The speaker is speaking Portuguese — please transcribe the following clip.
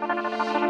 Música